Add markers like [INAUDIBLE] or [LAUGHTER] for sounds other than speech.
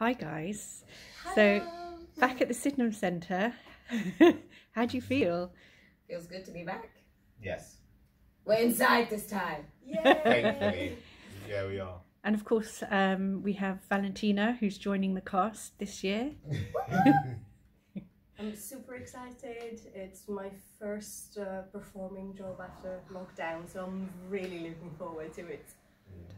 Hi guys. So back at the Sydenham Centre. [LAUGHS] How do you feel? Feels good to be back. Yes, We're inside this time. thankfully. yeah, we are. And of course, um, we have Valentina who's joining the cast this year. [LAUGHS] I'm super excited. It's my first uh, performing job after lockdown, so I'm really looking forward to it. Mm.